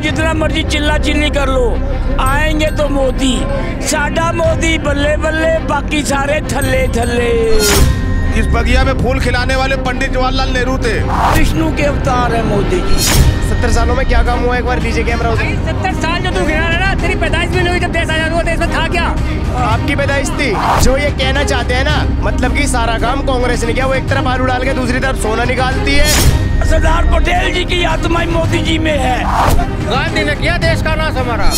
जितना मर्ज़ी चिल्ला चिल्ली कर लो। आएँगे तो मोदी। साडा मोदी बल्ले बल्ले बाकी सारे थल्ले थल्ले इस बगिया में फूल खिलाने वाले पंडित जवाहरलाल नेहरू थे। विष्णु के अवतार है मोदी जी। सत्तर सालों में क्या काम हुआ एक बार दीजिए कैमरा उसे सत्तर साल जो तू गिरा रहा ना तेरी पैदाइश भी नहीं हुई जब देश आज़ाद हुआ देश में था क्या? आपकी पैदाइश थी। जो ये कहना चाहते हैं ना मतलब कि सारा काम कांग्रेस ने किया वो एक तरफ़ आलू डाल के दूसरी तरफ़ सोना निकालती है। सरदार पटेल जी की आत्मा मोदी जी में है। गांधी ने किया देश का नाश हमारा।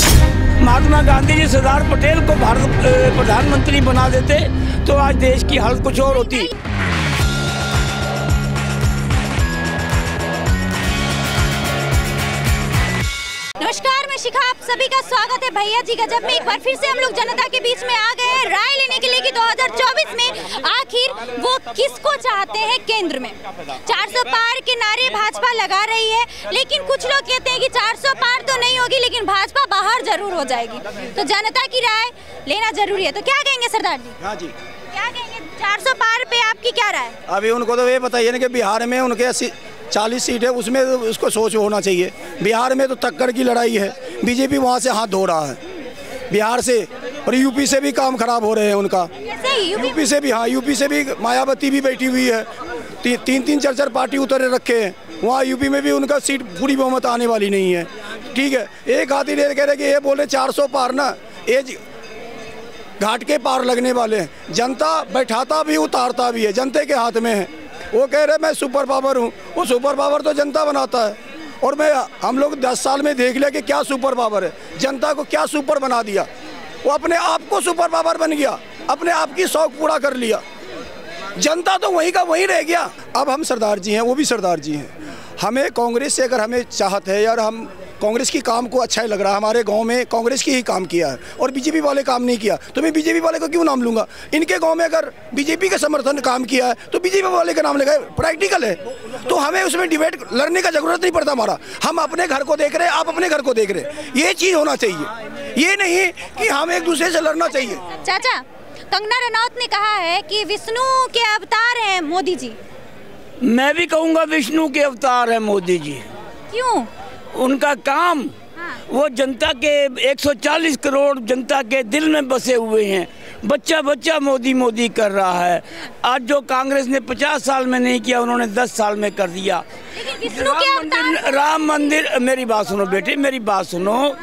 महात्मा गांधी जी सरदार पटेल को भारत प्रधानमंत्री बना देते तो आज देश की हालत कुछ और होती। नमस्कार मैं शिखा आप सभी का स्वागत है। भैया जी गजब में एक बार फिर से हम लोग जनता के बीच में आ गए हैं राय लेने के लिए कि 2024 में आखिर वो किसको चाहते हैं केंद्र में? 400 पार के नारे भाजपा लगा रही है लेकिन कुछ लोग कहते हैं कि 400 पार तो नहीं होगी लेकिन भाजपा बाहर ज़रूर हो जाएगी। तो जनता की राय लेना ज़रूरी है। तो क्या कहेंगे सरदार जी? हाँ जी। क्या कहेंगे? 400 पार पे आपकी क्या राय? अभी उनको तो ये बताइए ना कि बिहार में उनके चालीस सीट है उसमें तो उसको सोच होना चाहिए। बिहार में तो टक्कर की लड़ाई है बीजेपी वहाँ से हाथ धो रहा है। बिहार से और यूपी से भी काम खराब हो रहे हैं उनका। यूपी से भी हाँ यूपी से भी मायावती भी बैठी हुई है। ती, तीन तीन चार चार पार्टी उतरे रखे हैं। वहाँ यूपी में भी उनका सीट पूरी बहुमत आने वाली नहीं है। ठीक है एक खातिर ये कह रहे कि ये बोले 400 पार ना ये घाट के पार लगने वाले हैं। जनता बैठाता भी उतारता भी है जनता के हाथ में है। वो कह रहे, मैं सुपर पावर हूँ। वो सुपर पावर तो जनता बनाता है। और मैं, हम लोग दस साल में देख लिया कि क्या सुपर पावर है। जनता को क्या सुपर बना दिया। वो अपने आप को सुपर पावर बन गया। अपने आप की शौक पूरा कर लिया। जनता तो वहीं का वहीं रह गया। अब हम सरदार जी हैं, वो भी सरदार जी हैं। हमें कांग्रेस से अगर हमें चाहत है, यार हम कांग्रेस की काम को अच्छा ही लग रहा है हमारे गाँव में कांग्रेस की ही काम किया है और बीजेपी वाले काम नहीं किया। तो मैं बीजेपी वाले को क्यों नाम लूँगा? इनके गाँव में अगर बीजेपी का समर्थन काम किया है तो बीजेपी वाले का नाम लगा प्रैक्टिकल है। तो हमें उसमें डिबेट लड़ने का ज़रूरत नहीं पड़ता हमारा। हम अपने घर को देख रहे हैं आप अपने घर को देख रहे हैं। ये चीज़ होना चाहिए। ये नहीं कि हम एक दूसरे से लड़ना चाहिए। चाचा कंगना रनौत ने कहा है कि विष्णु के अवतार हैं मोदी जी। मैं भी कहूँगा विष्णु के अवतार है मोदी जी। क्यों? उनका काम हाँ। वो जनता के 140 करोड़ जनता के दिल में बसे हुए हैं। बच्चा बच्चा मोदी मोदी कर रहा है। आज जो कांग्रेस ने 50 साल में नहीं किया उन्होंने 10 साल में कर दिया। लेकिन विष्णु के राम मंदिर राम मंदिर मेरी बात सुनो बेटे मेरी बात सुनो।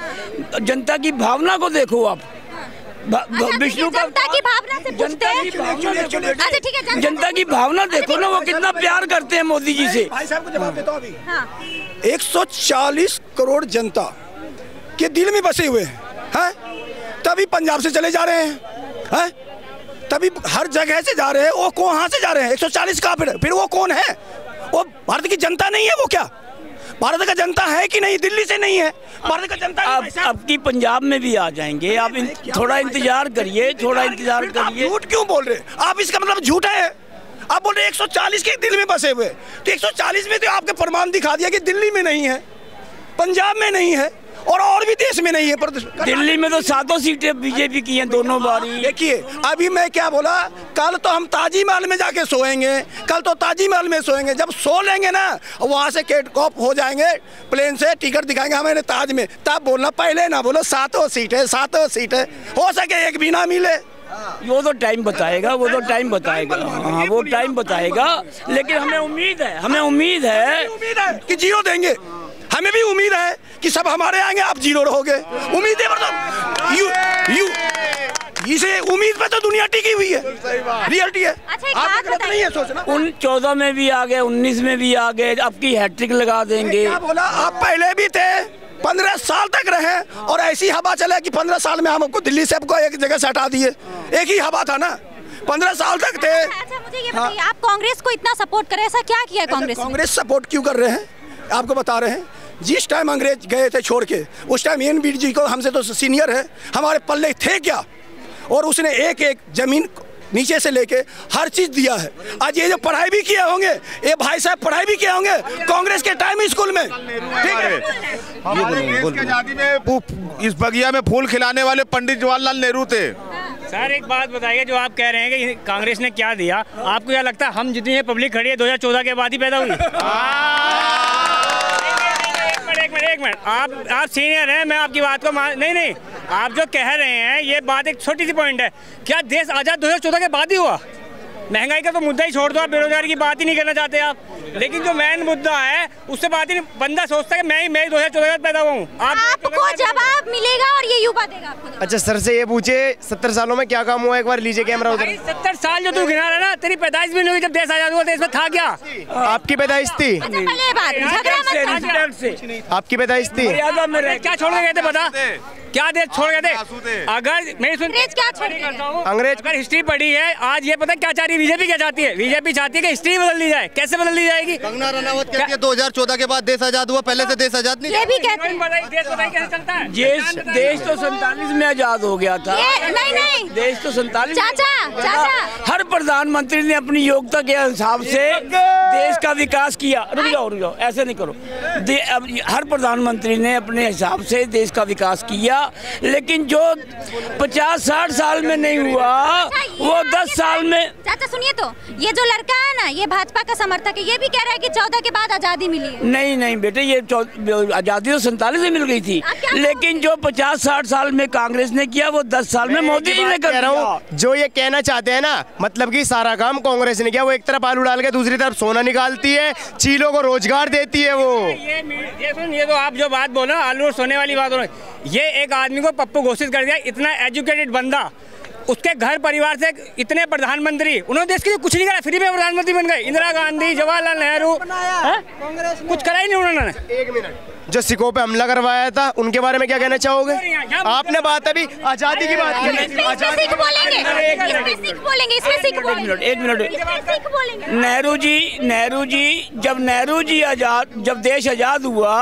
जनता की भावना को देखो आप। भा- अच्छा, विष्णु का जनता की भावना से पूछते जनता की हैं भावना देखो। अच्छा ठीक है जनता- जनता की भावना देखो ना वो कितना प्यार करते हैं मोदी जी से। भाई साहब को जवाब देता हूँ अभी हाँ 140 करोड़ जनता के दिल में बसे हुए हैं। हैं? तभी पंजाब से चले जा रहे हैं। हैं? तभी हर जगह से जा रहे हैं वो कहाँ से जा रहे हैं? 140 का फिर फिर वो कौन है? वो भारत की जनता नहीं है वो क्या? भारत का जनता है कि नहीं? दिल्ली से नहीं है। भारत का जनता अब अब की पंजाब में भी आ जाएँगे। आप इन, थोड़ा इंतज़ार करिए थोड़ा इंतज़ार करिए। झूठ क्यों बोल रहे आप इसका मतलब झूठा है। आप बोल रहे 140 के दिल में बसे हुए। तो 140 में तो आपके प्रमाण दिखा दिया कि दिल्ली में नहीं है पंजाब में नहीं है और और भी देश में नहीं है। पर दिल्ली में तो सातों सीटें बीजेपी की हैं दोनों बारी। देखिए अभी मैं क्या बोला कल तो हम ताजी महल में जाके सोएँगे कल तो ताजी महल में सोएँगे। जब सो लेंगे ना वहाँ से केट कॉप हो जाएँगे प्लेन से टिकट दिखाएँगे हमें ताज में। तब बोलना पहले ना बोलो सातों सीट है सातों सीट है हो सके एक भी ना मिले। वो तो टाइम बताएगा वो तो टाइम बताएगा। हाँ वो टाइम बताएगा लेकिन हमें उम्मीद है हमें उम्मीद है उम्मीद है कि ज़ीरो देंगे। हमें भी उम्मीद है कि सब हमारे आएँगे आप ज़ीरो रहोगे। उम्मीद है मतलब यू यू इसे उम्मीद पे तो दुनिया टिकी हुई है। रियलिटी है। अच्छा, एक आप बात नहीं है सोचना। उन चौदह में भी आ गए उन्नीस में भी आ गए अब की हैट्रिक लगा देंगे। क्या बोला? आप पहले भी थे। पंद्रह साल तक रहे और ऐसी हवा चले कि पंद्रह साल में हम आपको दिल्ली से आपको एक जगह से हटा दिए। एक ही हवा था ना? पंद्रह साल तक थे। अच्छा मुझे ये बताइए आप कांग्रेस को इतना सपोर्ट करें ऐसा क्या किया कांग्रेस कांग्रेस सपोर्ट क्यों कर रहे हैं? आपको बता रहे हैं। जिस टाइम अंग्रेज़ गए थे छोड़ के उस टाइम एन बी जी को हमसे तो सीनियर है हमारे पल्ले थे क्या? और उसने एक एक ज़मीन नीचे से लेके हर चीज़ दिया है। आज ये जो पढ़ाई भी किए होंगे ये भाई साहब पढ़ाई भी किए होंगे कांग्रेस के टाइम स्कूल में। ठीक है? हमारे देश की आज़ादी में फू- इस बगिया में फूल खिलाने वाले पंडित जवाहरलाल नेहरू थे। सर एक बात बताइए जो आप कह रहे हैं कि कांग्रेस ने क्या दिया आपको क्या लगता है हम जितनी ये पब्लिक खड़ी है 2014 के बाद ही पैदा हुई? एक मिनट एक मिनट। आप आप सीनियर हैं मैं आपकी बात को मान नहीं नहीं। आप जो कह रहे हैं ये बात एक छोटी सी पॉइंट है क्या देश आज़ाद 2014 के बाद ही हुआ महँगाई का तो मुद्दा ही छोड़ दो आप बेरोजगारी की बात ही नहीं करना चाहते आप लेकिन जो मेन मुद्दा है उससे बात ही नहीं बंदा सोचता है कि मैं ही मैं ही दो हज़ार चौदह पैदा हुआ हूँ आपको जवाब मिलेगा और ये युवा देगा आपको अच्छा सर से ये पूछे सत्तर सालों में क्या काम हुआ एक बार लीजिए कैमरा उधर सत्तर साल जो तू गिना रहा है ना तेरी पैदाइश भी नहीं हुई जब देश आज़ाद हुआ देश में था क्या आपकी पैदाइश थी अच्छा आपकी पैदाइश थी मर्यादा में रह क्या छोड़ गए थे बता क्या देश छोड़ गए थे थे। अगर मेरी सुन अंग्रेज़ क्या छोड़ करता हूँ अंग्रेज- अगर हिस्ट्री पढ़ी है आज ये पता है क्या चाह रही है? बीजेपी क्या चाहती है? बीजेपी चाहती है कि हिस्ट्री बदल दी जाए। कैसे बदल दी जाएगी? कंगना रनावत कहती है 2014 के बाद देश आज़ाद हुआ पहले से देश आज़ाद नहीं ये भी कहते हैं। देश बताइए कैसे चलता है? देश देश तो सैतालीस में आज़ाद हो गया था। नहीं नहीं। देश तो सैतालीस चाचा, चाचा। हर प्रधानमंत्री ने अपनी योग्यता के हिसाब से देश का विकास किया। रुक जाओ रुक जाओ ऐसे नहीं करो। हर प्रधानमंत्री ने अपने हिसाब से देश का विकास किया। लेकिन जो पचास साठ साल में नहीं हुआ अच्छा, वो दस साल में चाचा सुनिए तो ये जो लड़का है ना ये भाजपा का समर्थक है ये भी कह रहा है कि चौदह के बाद आज़ादी मिली है। नहीं नहीं बेटे ये आज़ादी तो सैतालीस में मिल गई थी लेकिन जो पचास साठ साल में कांग्रेस ने किया वो दस साल में मोदी जी ने कर रहा हूँ जो ये कहना चाहते हैं ना मतलब की सारा काम कांग्रेस ने किया वो एक तरफ़ आलू डाल के दूसरी तरफ़ सोना निकालती है चीलों को रोज़गार देती है वो। ये ये सुन ये तो आप जो बात बोला आलू और सोने वाली बात हो रही ये एक आदमी को पप्पू घोषित कर दिया इतना एजुकेटेड बंदा उसके घर परिवार से इतने प्रधानमंत्री उन्होंने देश के लिए कुछ नहीं करा फ्री में प्रधानमंत्री बन गए। इंदिरा गांधी जवाहरलाल नेहरू कुछ करा ही नहीं उन्होंने। एक मिनट। जो सिखों पे हमला करवाया था उनके बारे में क्या कहना चाहोगे? आपने बात अभी आज़ादी की बात की इसमें सिख बोलेंगे। इसमें सिख बोलेंगे इसमें सिख एक मिनट एक मिनट इसमें सिख बोलेंगे। नेहरू जी नेहरू जी जब नेहरू जी आज़ाद जब देश आज़ाद हुआ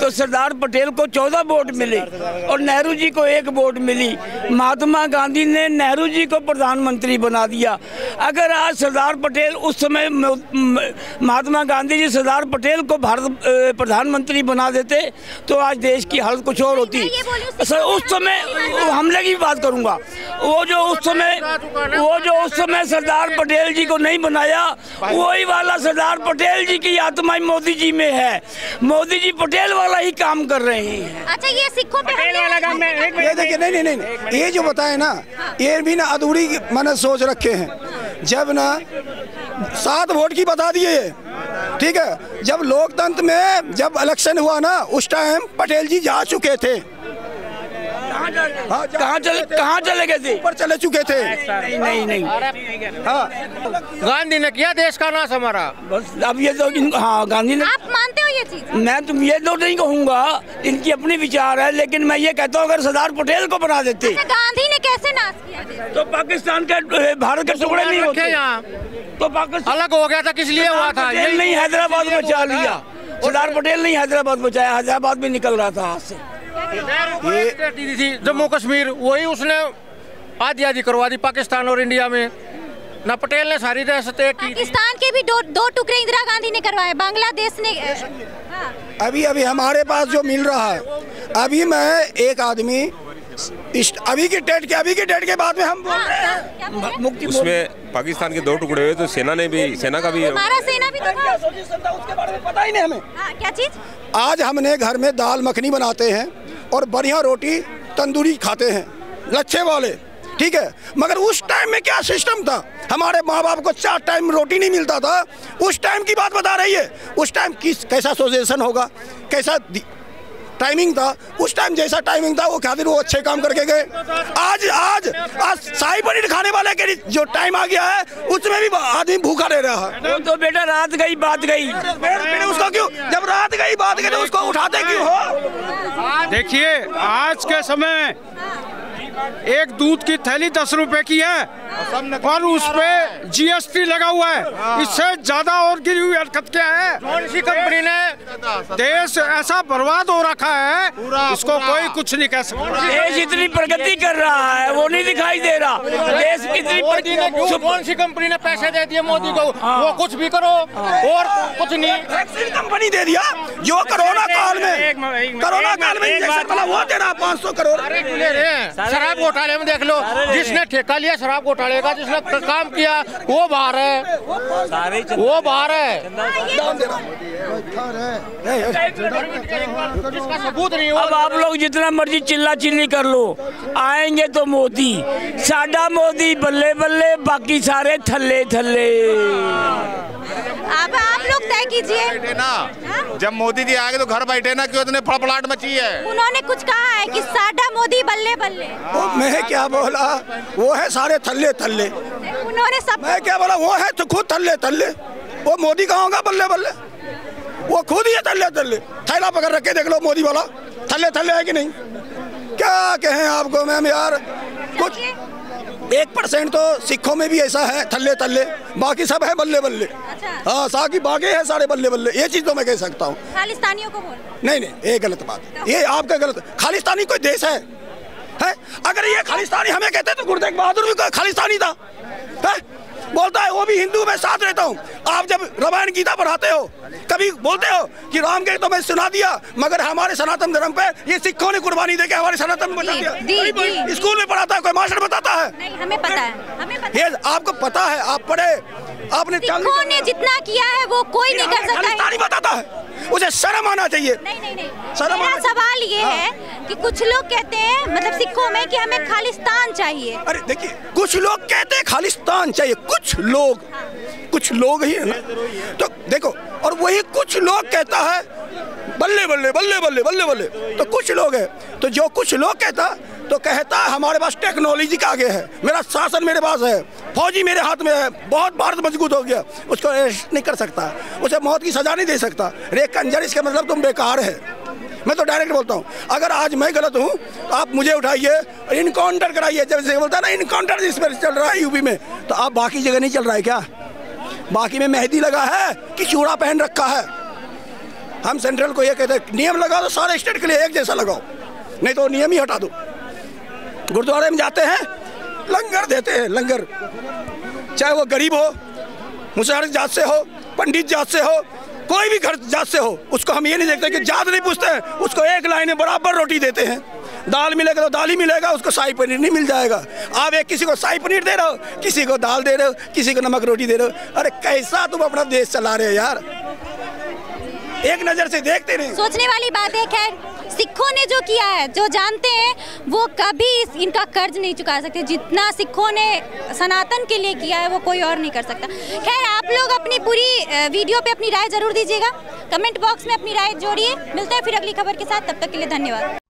तो सरदार पटेल को चौदह वोट मिले और नेहरू जी को एक वोट मिली। महात्मा गांधी ने नेहरू जी को प्रधानमंत्री बना दिया। अगर आज सरदार पटेल उस समय महात्मा गांधी जी सरदार पटेल को भारत प्रधानमंत्री बना देते तो आज देश की हालत कुछ और होती। सर उस समय हमले की बात करूँगा। वो जो उस समय वो जो उस समय सरदार पटेल जी को नहीं बनाया वही वाला सरदार पटेल जी की आत्मा ही मोदी जी में है। मोदी जी पटेल वाला ही काम कर रहे हैं। अच्छा ये सिखों पे वाला काम ये देखिए नहीं नहीं नहीं ये जो बताए ना ये भी ना अधूरी मैंने सोच रखे हैं। जब ना सात वोट की बता दिए ये। ठीक है, जब लोकतंत्र में जब इलेक्शन हुआ ना, उस टाइम पटेल जी जा चुके थे। हाँ, कहाँ चले कहाँ चले गए थे? ऊपर चले चुके थे। नहीं नहीं नहीं हाँ। गांधी ने किया देश का नाश हमारा। बस अब ये तो हाँ गांधी ने आप मानते हो ये चीज़? मैं तुम ये तो नहीं कहूँगा इनकी अपनी विचार है लेकिन मैं ये कहता हूँ अगर सरदार पटेल को बना देते अच्छा गांधी ने कैसे नाश किया तो पाकिस्तान के भारत के टुकड़े नहीं होते। यहाँ। तो पाकिस्तान अलग हो गया था किस लिए हुआ था? नहीं हैदराबाद में बचा लिया। सरदार पटेल नहीं हैदराबाद बचाया हैदराबाद भी निकल रहा था हाथ से। ये दी थी जम्मू कश्मीर वही उसने आधी आधी करवा दी पाकिस्तान और इंडिया में। ना पटेल ने सारी एक पाकिस्तान के भी दो दो टुकड़े इंदिरा गांधी ने करवाए बांग्लादेश ने हाँ, अभी अभी हमारे पास जो मिल रहा है अभी मैं एक आदमी अभी की डेट के अभी की डेट के बाद में हम बोल रहे हैं। हैं? मुक्ति उसमें पाकिस्तान के दो टुकड़े हुए तो सेना ने भी सेना का भी हमारा सेना भी तो था। उसके बारे में पता ही नहीं हमें। हाँ, क्या चीज़? आज हमने घर में दाल मखनी बनाते हैं। और बढ़िया रोटी तंदूरी खाते हैं लच्छे वाले ठीक है? मगर उस टाइम में क्या सिस्टम था? हमारे माँ बाप को चार टाइम रोटी नहीं मिलता था। उस टाइम की बात बता रही है। उस टाइम किस कैसा एसोसिएशन होगा? कैसा टाइमिंग था? उस टाइम जैसा टाइमिंग था वो खातिर वो अच्छे काम करके गए? आज आज आज शाही पनीर खाने वाले के जो टाइम आ गया है उसमें भी आदमी भूखा रह रहा है। तो बेटा रात गई बात गई। उसको क्यों जब रात गई बात गई तो उसको उठाते क्यों हो? देखिए आज के समय में एक दूध की थैली दस रुपए की है और उस पे जीएसटी लगा हुआ है। इससे ज़्यादा और गिरी हुई हरकत क्या है? कौन सी कंपनी ने? देश ऐसा बर्बाद हो रखा है इसको कोई कुछ नहीं कह सकता। देश इतनी प्रगति कर रहा है वो नहीं दिखाई दे रहा। देश कितनी मोदी ने कौन सी कंपनी ने पैसे दे दिए मोदी को? वो कुछ भी करो और कुछ नहीं। वैक्सीन कंपनी दे दिया जो कोरोना काल में कोरोना काल में इंजेक्शन वो दे रहा पाँच सौ करोड़। ले रहे हैं शराब घोटाले में देख लो। जिसने ठेका लिया शराब घोटाले का जिसने काम किया वो बाहर है। वो बाहर है। जिसका सबूत नहीं अब आप लोग जितना मर्ज़ी चिल्ला चिल्ली कर लो। आएँगे तो मोदी। साडा मोदी बल्ले बल्ले बाकी सारे थल्ले थल्ले आप लोग तय कीजिए। ना। जब मोदी जी आगे तो घर बैठे ना क्यों इतने फड़फड़ाहट मची है? उन्होंने कुछ कहा है कि साडा मोदी बल्ले बल्ले। वो मैं क्या बोला? वो है सारे थल्ले थल्ले। उन्होंने सब मैं क्या बोला? वो है तो खुद थल्ले थल्ले। वो मोदी कहाँ होगा बल्ले बल्ले? वो खुद ही है थल्ले थल्ले। थैला पकड़ रखे देख लो मोदी वाला। थल्ले थल्ले है कि नहीं? क्या कहें आपको मैम यार? कुछ एक परसेंट तो सिखों में भी ऐसा है थल्ले थल्ले। बाकी सब है बल्ले बल्ले। हाँ साकी बागे है सारे बल्ले बल्ले। ये चीज़ तो मैं कह सकता हूँ। खालिस्तानियों को बोल। नहीं नहीं ये गलत बात है। ये आपका गलत खालिस्तानी कोई देश है? है? अगर ये खालिस्तानी हमें कहते तो गुरुदेव बहादुर भी खालिस्तानी था। है? बोलता है वो भी हिंदू मैं साथ रहता हूँ। आप जब रामायण गीता पढ़ाते हो कभी बोलते हो कि राम के तो मैं सुना दिया मगर हमारे सनातन धर्म पे ये सिखों ने कुर्बानी देके हमारे सनातन बचा दिया। स्कूल में पढ़ाता है कोई मास्टर बताता है। नहीं हमें पता है हमें पता ये आपको पता है आप पढ़े आपने सिखों ने जितना किया है वो कोई नहीं कर सकता है। बताता है उसे शर्म आना चाहिए। नहीं नहीं नहीं। सवाल ये हाँ। कि कुछ लोग कहते हैं मतलब सिखों में कि हमें खालिस्तान चाहिए। अरे देखिए, कुछ लोग कहते हैं खालिस्तान चाहिए। कुछ लोग कुछ लोग ही है ना। तो देखो, और वही कुछ लोग कहता है, बल्ले बल्ले बल्ले बल्ले बल्ले बल्ले। तो कुछ लोग है। तो जो कुछ लोग कहता तो कहता हमारे पास टेक्नोलॉजी का आगे है। मेरा शासन मेरे पास है। फौजी मेरे हाथ में है। बहुत भारत मज़बूत हो गया। उसको अरेस्ट नहीं कर सकता। उसे मौत की सजा नहीं दे सकता। रे कंजर इसका मतलब तुम बेकार है। मैं तो डायरेक्ट बोलता हूँ, अगर आज मैं गलत हूँ तो आप मुझे उठाइए इनकाउंटर कराइए। जैसे बोलता है ना इनकाउंटर इस पर चल रहा है यूपी में तो आप बाकी जगह नहीं चल रहा है क्या? बाकी में मेहंदी लगा है कि चूड़ा पहन रखा है? हम सेंट्रल को ये कहते हैं, नियम लगा दो सारे स्टेट के लिए एक जैसा लगाओ। नहीं तो नियम ही हटा दो। गुरुद्वारे में जाते हैं, लंगर देते हैं, लंगर। चाहे वो गरीब हो मुसहर जात से हो, पंडित जात से हो, कोई भी घर जात से हो, उसको हम ये नहीं देखते कि जात नहीं पूछते हैं, उसको एक लाइन में बराबर रोटी देते हैं। दाल मिलेगा तो दाल ही मिलेगा, उसको शाही पनीर नहीं मिल जाएगा। आप एक किसी को शाही पनीर दे रहे हो, किसी को दाल दे रहे हो, किसी को नमक रोटी दे रहे हो। अरे कैसा तुम अपना देश चला रहे हो यार? एक नज़र से देखते नहीं। सोचने वाली बात है, खैर, सिखों ने जो किया है, जो जानते हैं, वो कभी इनका कर्ज नहीं चुका सकते। जितना सिखों ने सनातन के लिए किया है, वो कोई और नहीं कर सकता। खैर, आप लोग अपनी पूरी वीडियो पे अपनी राय ज़रूर दीजिएगा। कमेंट बॉक्स में अपनी राय जोड़िए। मिलते हैं फिर अगली खबर के साथ। तब तक के लिए धन्यवाद।